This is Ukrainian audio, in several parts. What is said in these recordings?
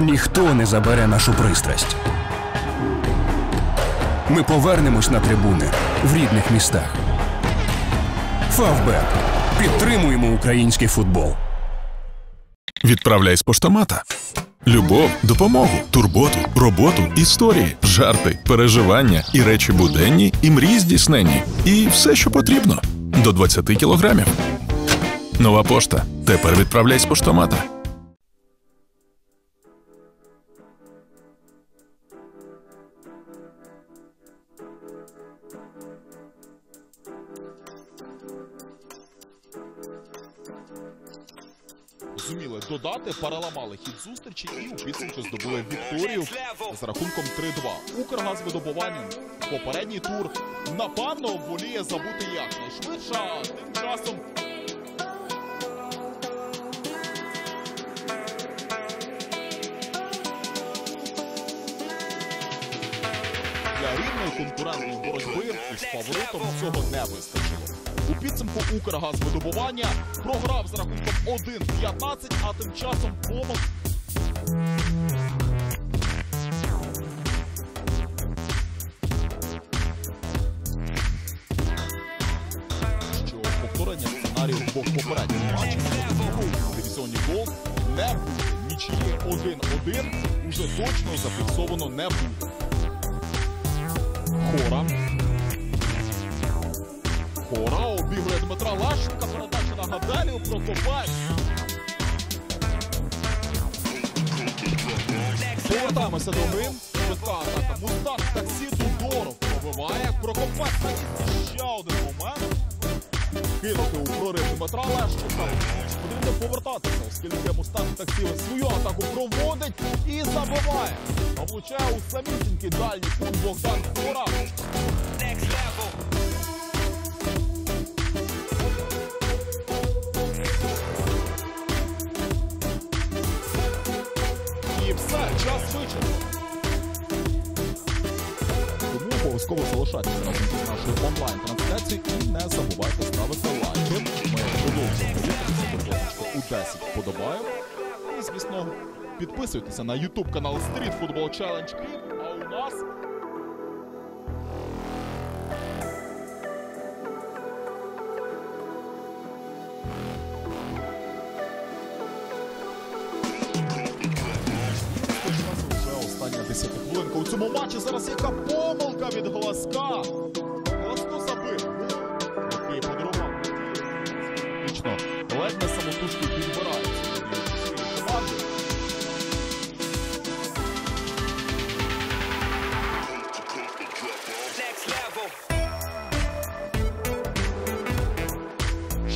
Ніхто не забере нашу пристрасть. Ми повернемось на трибуни в рідних містах. Фавбет. Підтримуємо український футбол. Відправляй з поштомата. Любов, допомогу, турботу, роботу, історії, жарти, переживання і речі буденні, і мрії здійсненні. І все, що потрібно. До 20 кілограмів. Нова пошта. Тепер відправляй з поштомата. Зуміли додати, переламали хід зустрічі і у підсумку здобули вікторію з рахунком 3-2. Укргазвидобування попередній тур напевно воліє забути якнайшвидше. а Тим часом для рівної конкурентної боротьби із фаворитом цього не вистачило. У підсумку Укргазвидобування програв з рахунком 1-15, а тим часом помок що повторення сценарію двох попередніх матчів дивізіоні гол не буде. Нічиї 1-1 уже точно зафіксовано не буде. Хора Гаделію. Повертаємося до гри. Швидка атака. Мустак таксі Тудоров пробиває. Прокопець. Ще один момент. Кинути у прорив Дмитра Лещенка. Потрібно повертатися, оскільки Мустак таксі свою атаку проводить і забиває. А влучає у самісінький дальній пункт Богдан Хора. Все, час вичерпав. Тому обов'язково залишайтеся разом з нашою онлайн-трансляцією і не забувайте ставити лайки. Ми продовжуємо рухатися у 10 вподобаю. І, звісно, підписуйтеся на YouTube канал Street Football Challenge Київ. А у нас У цьому матчі зараз яка помилка від Глазка. Глазко забив. Який подарував. Вічно. Ледь не самотужки підбирається.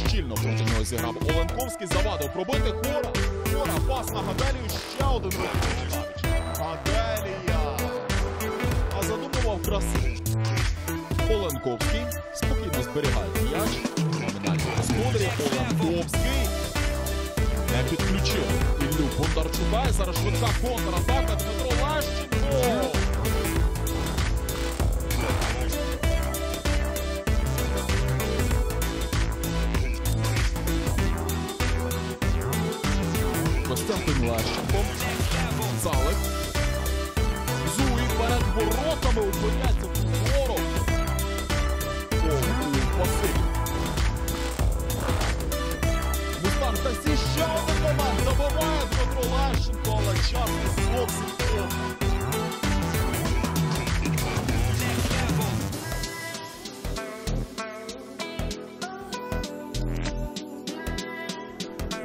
Щільно проти нього зіграв Оленковський, завадив пробити Хора. Хора, пас на Гаделію, ще один рух. Гаделія. Задумував красиво. Оленковський спокійно зберігає м'яч. Господарі. Оленковський. Не підключив. Іллю Бондарчука. І зараз швидка контратака. Дмитро Лещенко. Костянтин Лещенко.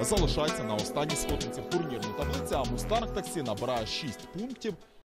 Залишається на останній сходинці в турнірній таблиці, а Мустанг таксі набирає 6 пунктів